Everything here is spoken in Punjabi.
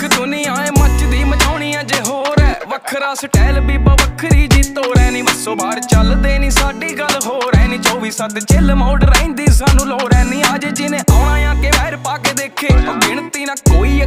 ਦੇਖ ਦੁਨੀਆ ਏ ਮੱਚਦੀ ਮਚਾਉਣੀ ਐ ਜੇ ਹੋਰ ਐ। ਵੱਖਰਾ ਸਟਾਈਲ ਬੀਬਾ ਵੱਖਰੀ ਜੀ ਤੋਰੈ ਨਹੀਂ ਵਸੋ ਬਾਹਰ ਚੱਲਦੇ ਨਹੀਂ ਸਾਡੀ ਗੱਲ ਹੋਰ ਐ ਨਹੀਂ 24 ਸੱਤ ਚਿੱਲ ਮੋੜ ਰਹਿੰਦੀ, ਸਾਨੂੰ ਲੋੜ ਐ ਨਹੀਂ ਅੱਜ ਜਿਹਨੇ ਆਉਣਾ ਆ, ਕੇ ਵੈਰ ਪਾ ਕੇ ਦੇਖੇ। ਗਿਣਤੀ ਨਾ ਕੋਈ